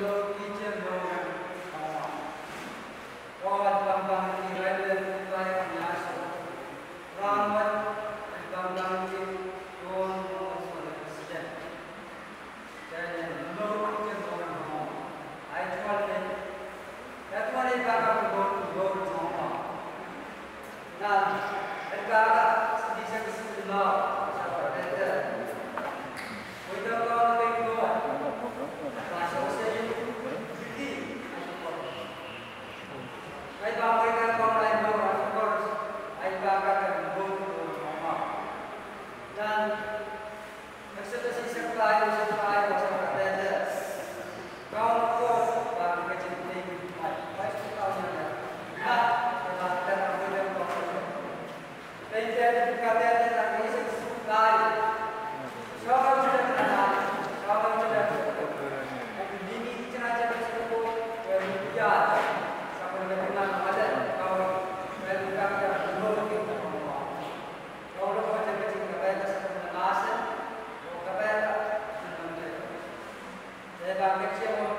Lord, we la